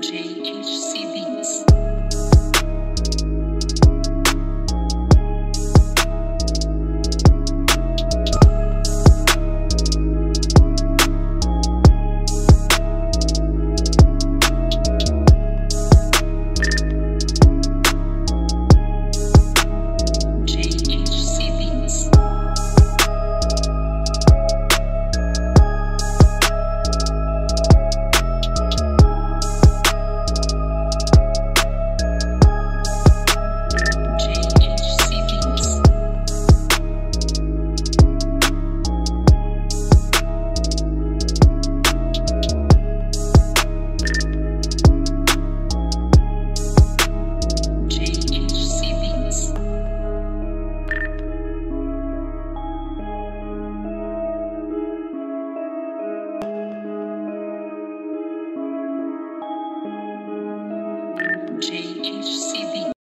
JHC Beats. JHCB.